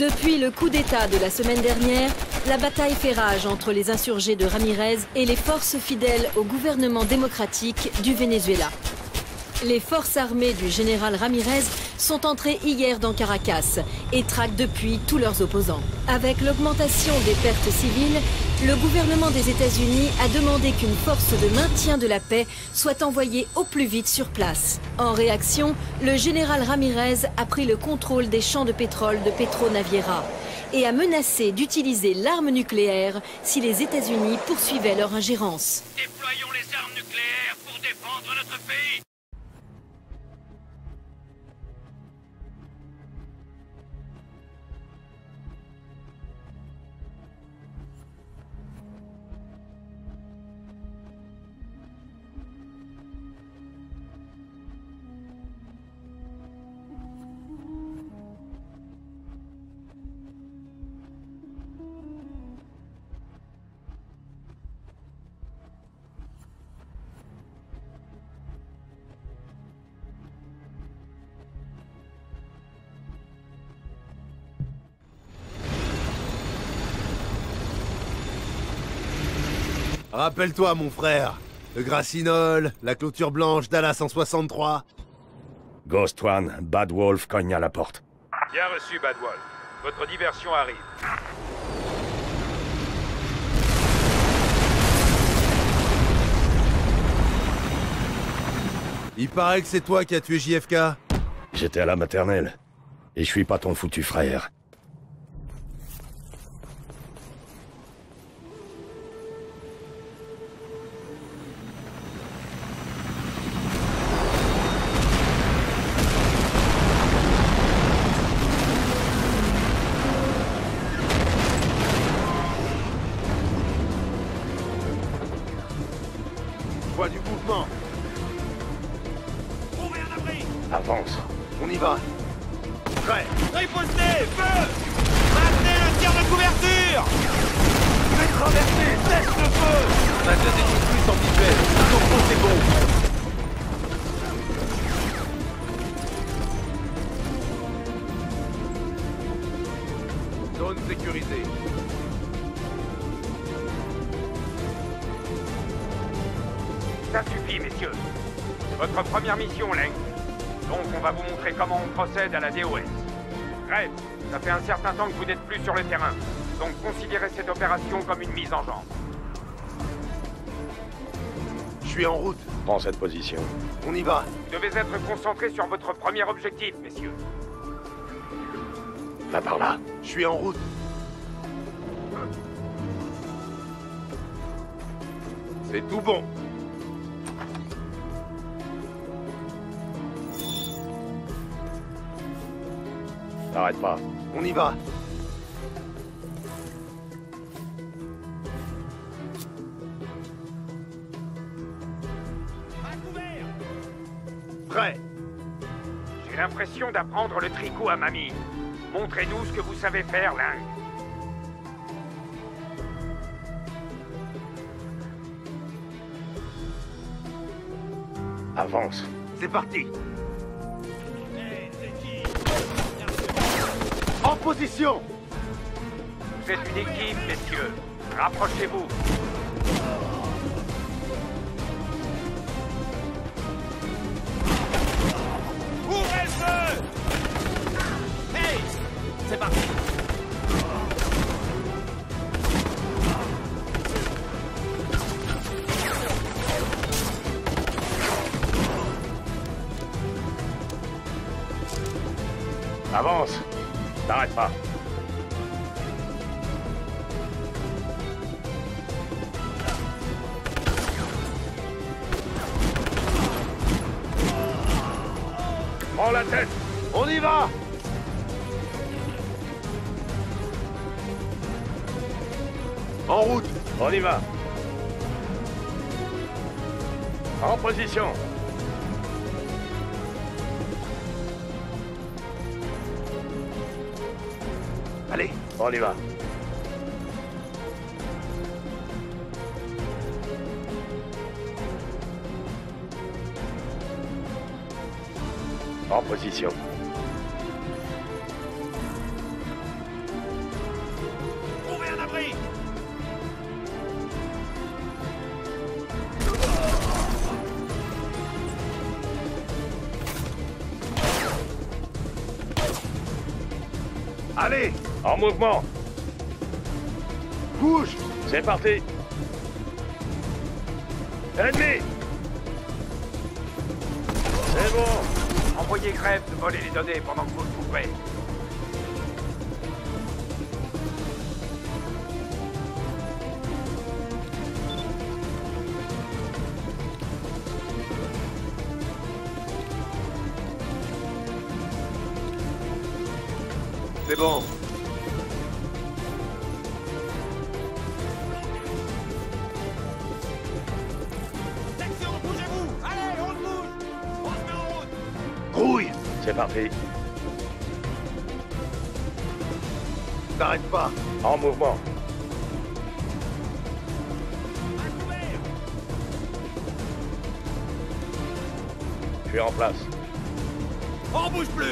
Depuis le coup d'État de la semaine dernière, la bataille fait rage entre les insurgés de Ramirez et les forces fidèles au gouvernement démocratique du Venezuela. Les forces armées du général Ramirez sont entrées hier dans Caracas et traquent depuis tous leurs opposants. Avec l'augmentation des pertes civiles, le gouvernement des États-Unis a demandé qu'une force de maintien de la paix soit envoyée au plus vite sur place. En réaction, le général Ramirez a pris le contrôle des champs de pétrole de Petronaviera et a menacé d'utiliser l'arme nucléaire si les États-Unis poursuivaient leur ingérence. Déployons les armes nucléaires pour défendre notre pays Rappelle-toi, mon frère. Le Gracinol, la clôture blanche d'Ala 163. Ghost One, Bad Wolf cogne à la porte. Bien reçu, Bad Wolf. Votre diversion arrive. Il paraît que c'est toi qui as tué JFK. J'étais à la maternelle. Et je suis pas ton foutu frère. Mouvement. Trouvez un abri Avance. On y va. Prêt. Ripostez Feu Maintenez le tir de couverture Je vais traverser. Cesse le feu. On a déjà des plus en visuel. Donc c'est bon. Zone sécurisée. Votre première mission, Leng. Donc, on va vous montrer comment on procède à la DOS. Red, ça fait un certain temps que vous n'êtes plus sur le terrain. Donc, considérez cette opération comme une mise en jambe. Je suis en route. Prends cette position. On y va. Vous devez être concentrés sur votre premier objectif, messieurs. Va par là. Je suis en route. C'est tout bon. T'arrête pas. On y va. Prêt. J'ai l'impression d'apprendre le tricot à mamie. Montrez-nous ce que vous savez faire, Ling. Avance. C'est parti. Position. Vous êtes une équipe, messieurs. Rapprochez-vous. Ouvrez le Hey C'est parti Prends la tête. On y va. En route. On y va. En position. Allez. On y va. En position. En mouvement. Bouge. C'est parti. Ennemi. C'est bon. Envoyez Grève de voler les données pendant que vous le couvrez. C'est bon. C'est parti. T'arrêtes pas. En mouvement. Je suis en place. On bouge plus.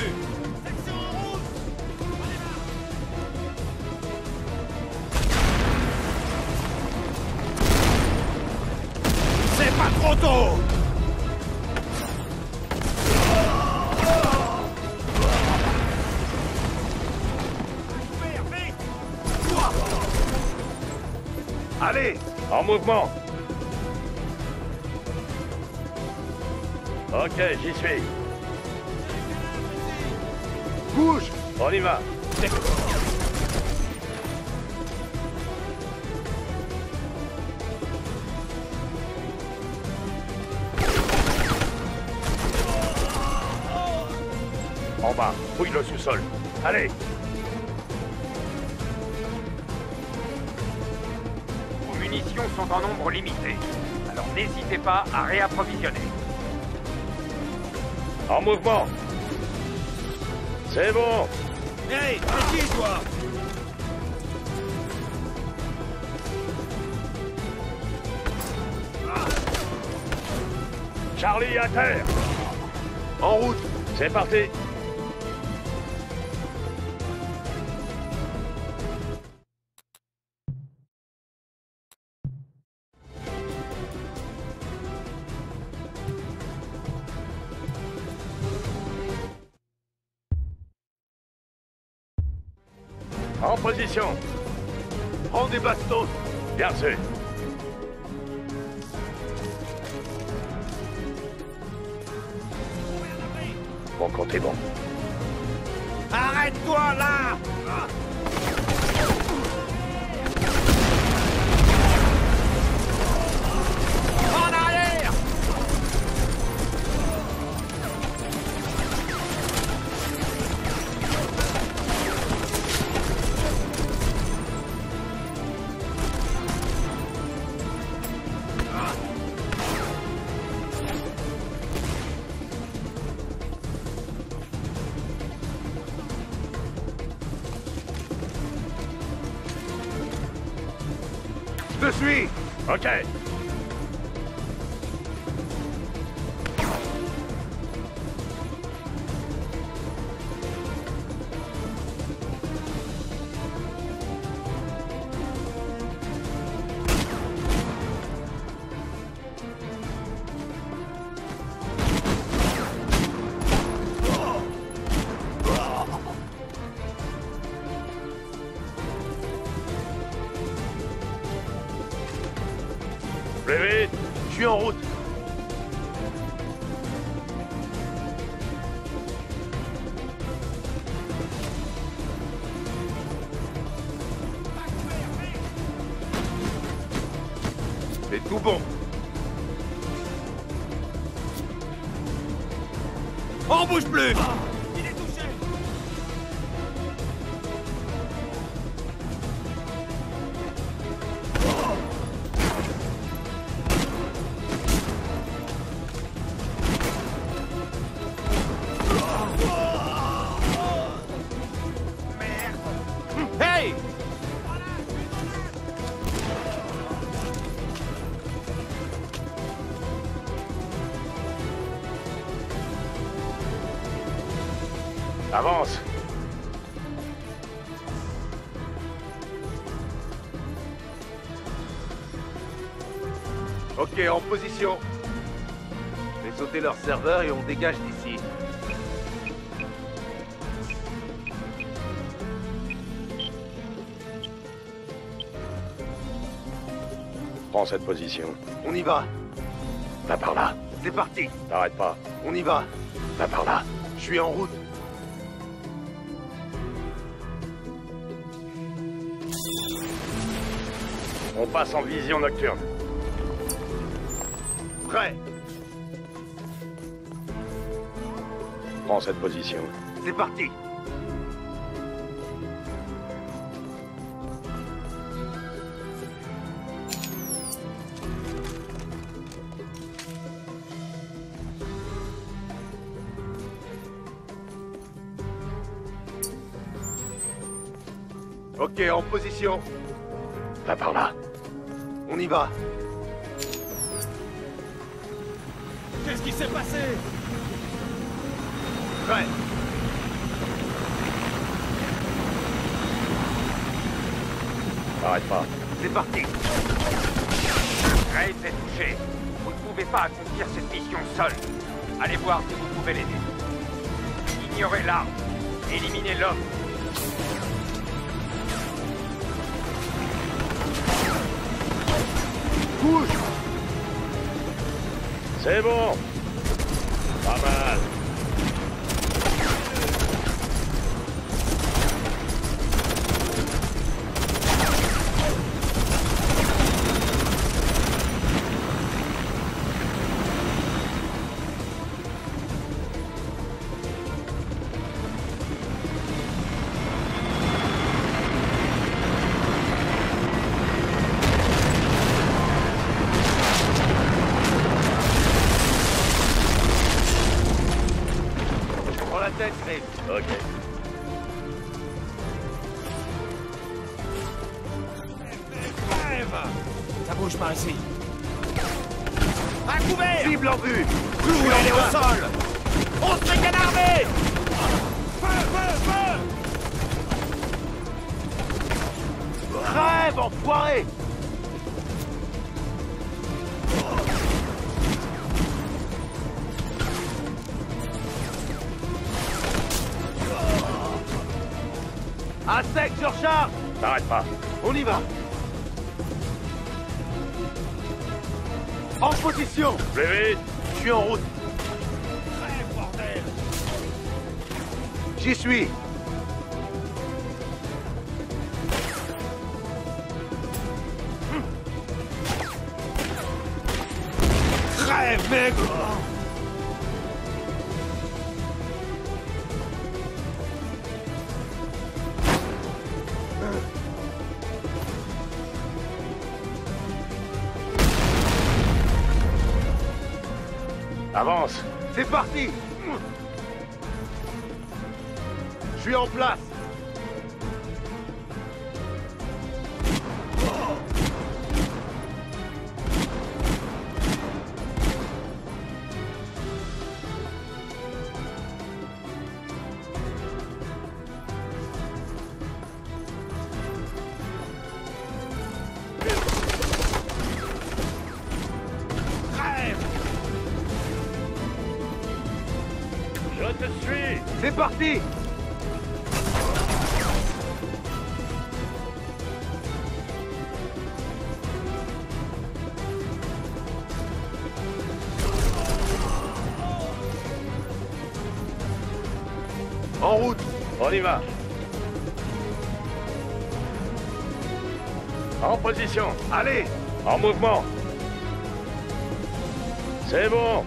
Section en route. On démarre C'est pas trop tôt En mouvement Ok, j'y suis. Bouge On y va. En bas, fouille le sous-sol. Allez sont en nombre limité. Alors n'hésitez pas à réapprovisionner. En mouvement C'est bon. Hey, c'est qui toi? Charlie à terre. En route. C'est parti En position. Prends des bastos Bien sûr Mon compte est bon. Arrête-toi là! En Je te suis On bouge plus et on dégage d'ici. Prends cette position. On y va. Va par là. C'est parti. T'arrête pas. On y va. Va par là. Je suis en route. On passe en vision nocturne. Prêt Prends cette position. C'est parti. Ok, en position. Va par là. On y va. Qu'est-ce qui s'est passé? Prêt. T'arrêtes pas. C'est parti. Graves est touché. Vous ne pouvez pas accomplir cette mission seul. Allez voir si vous pouvez l'aider. Ignorez l'arme. Éliminez l'homme. Bouge. C'est bon. Tête, Graves. Ok. Ça bouge pas ici. À couvert Cible en vue. Clouez est au sol On se fait canarder Feu, feu, feu Crève, enfoiré À sec sur charge T'arrêtes pas. On y va. En position. Plus vite. Je suis en route. Crève, bordel J'y suis. Crève, mec C'est parti. Je suis en place On y va. En position. Allez En mouvement. C'est bon.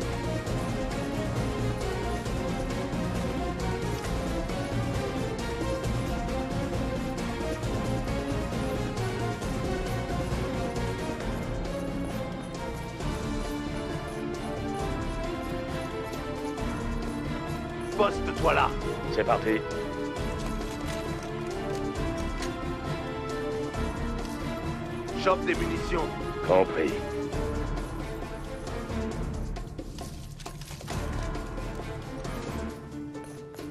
Poste-toi là C'est parti. Chope des munitions Compris.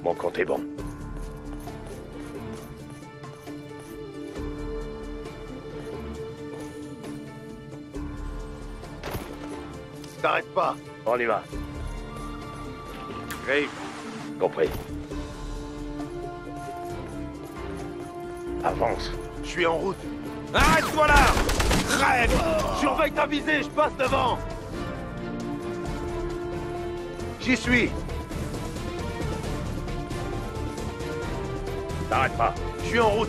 Mon compte est bon. T'arrêtes pas On y va. Grave Compris. Avance. Je suis en route Arrête-toi là Crève Surveille ta visée, je passe devant. J'y suis. T'arrêtes pas. Je suis en route.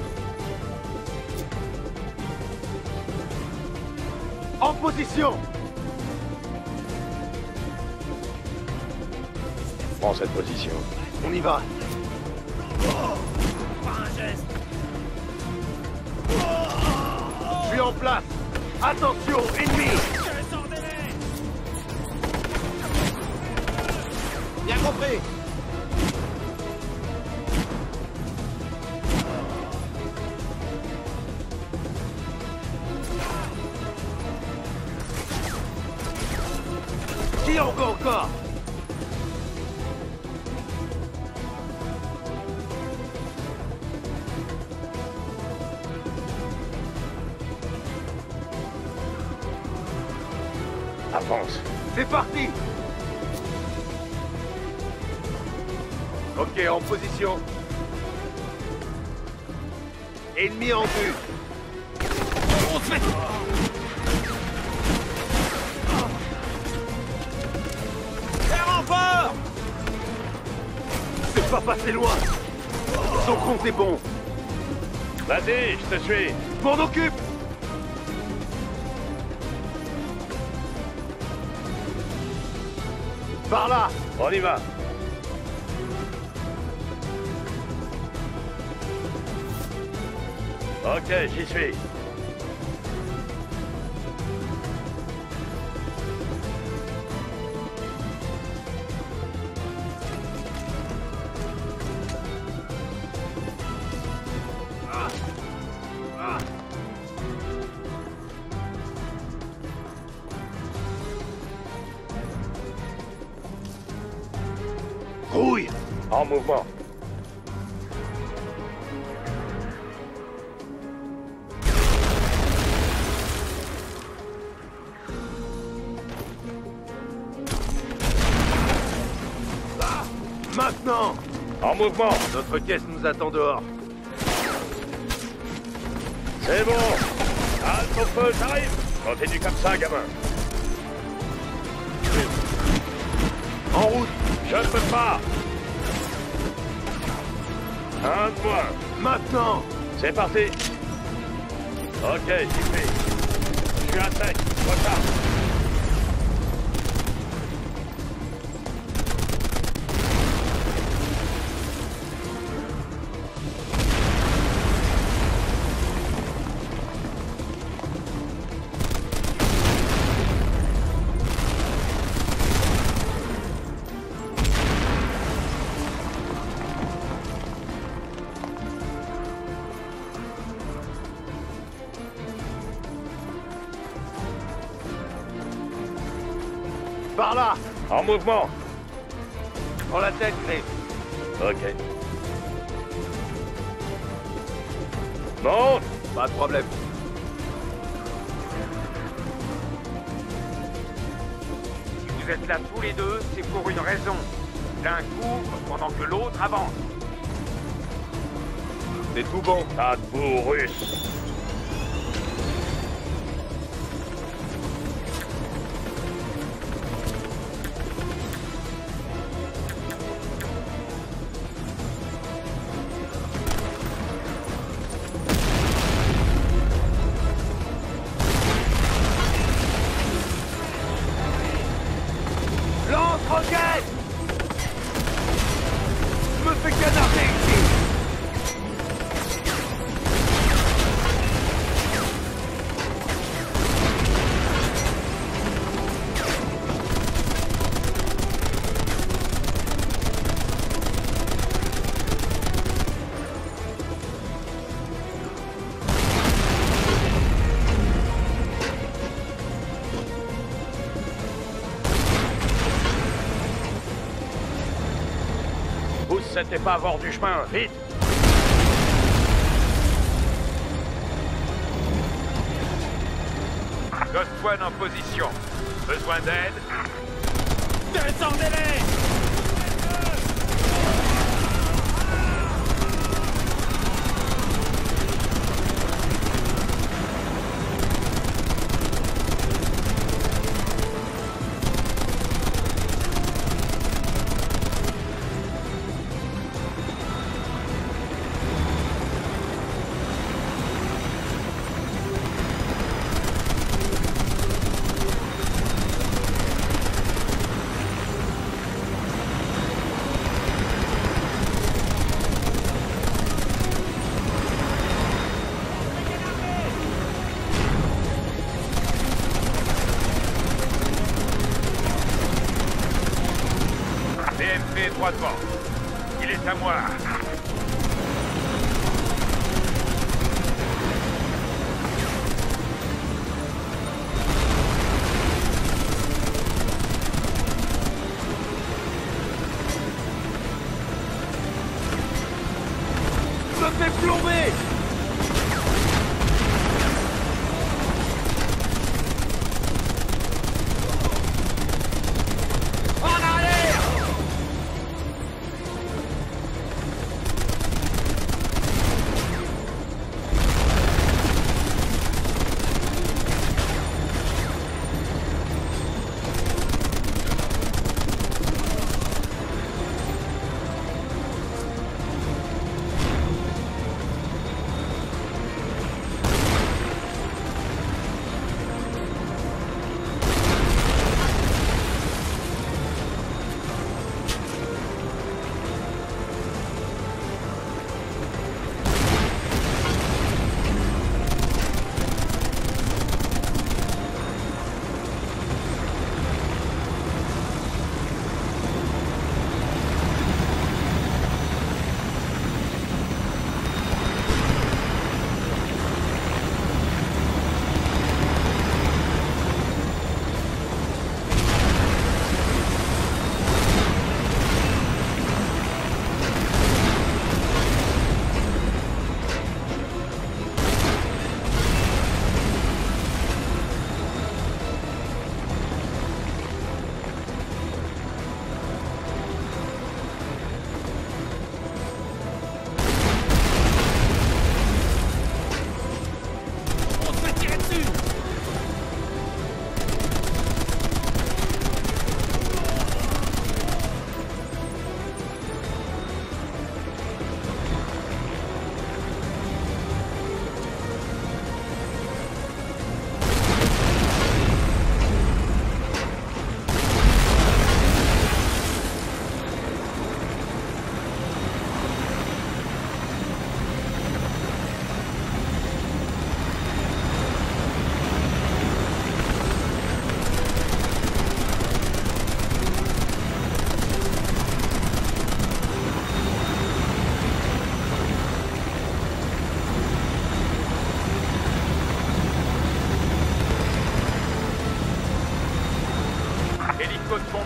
En position. Prends cette position. On y va en place. Attention, ennemi Suis. M'en occupe Par là On y va. Ok, j'y suis. En mouvement. Notre caisse nous attend dehors. C'est bon. Halte au feu, j'arrive. Continue comme ça, gamin. En route Je ne peux pas. Un de moins. Maintenant C'est parti. Ok, j'y suis. Je suis à sec. Recharge. Par là En mouvement. Prends la tête, Chris. Ok. Monte. Pas de problème. Si vous êtes là tous les deux, c'est pour une raison. L'un couvre pendant que l'autre avance. C'est tout bon. Tas de boue cette épave hors du chemin, vite. One en position. Besoin d'aide? Descendez-les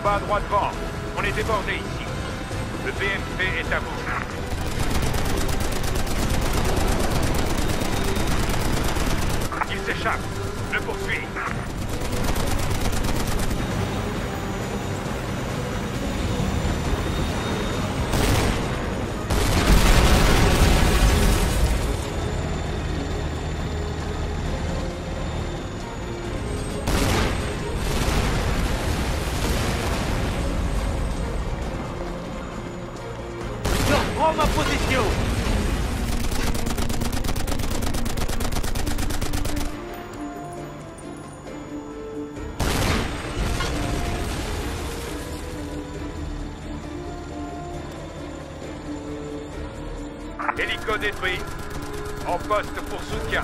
combat droit devant. On est débordé ici. Le BMP est à vous. Il s'échappe. Le poursuit. Je reprends ma position Hélico détruit. En poste pour soutien.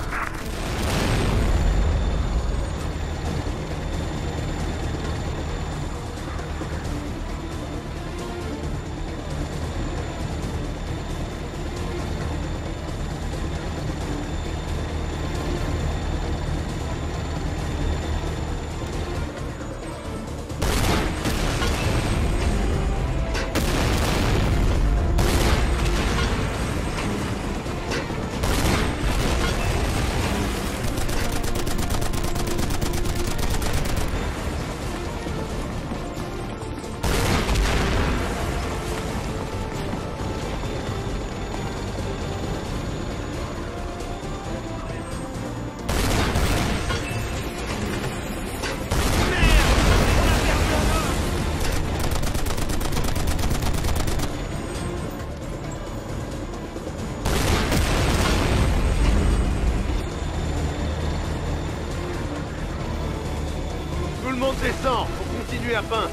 Faut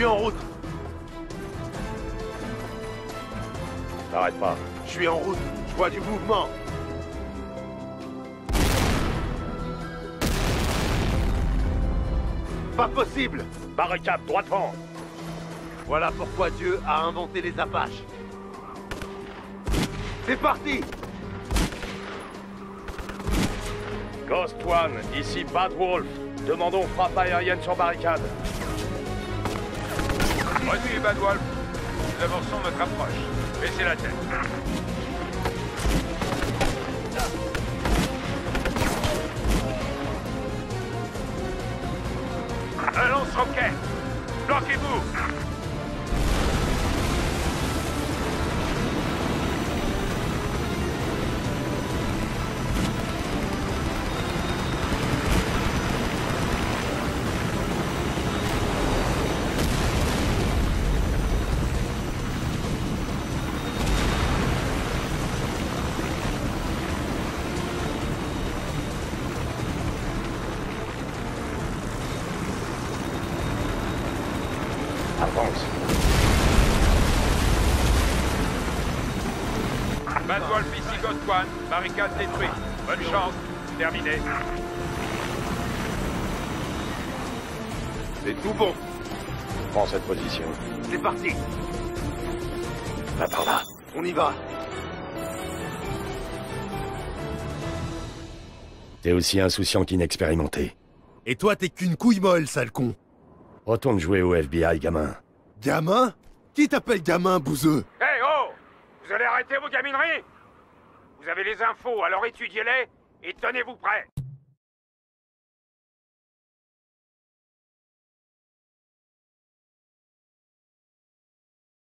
suis en route T'arrêtes pas. Je suis en route Je vois du mouvement Pas possible Barricade, droit devant Voilà pourquoi Dieu a inventé les Apaches. C'est parti Ghost One, ici Bad Wolf. Demandons frappe aérienne sur barricade. Reçu, Bad Wolf. Nous avançons notre approche. Baissez la tête. Un lance-roquette Bloquez-vous Barricade détruite. Bonne chance. Terminé. C'est tout bon Prends cette position. C'est parti Va par là. On y va T'es aussi insouciant qu'inexpérimenté. Et toi, t'es qu'une couille molle, sale con. Retourne jouer au FBI, gamin. Gamin? Qui t'appelle gamin, bouseux? Hé, oh Vous allez arrêter vos gamineries Vous avez les infos, alors étudiez-les et tenez-vous prêts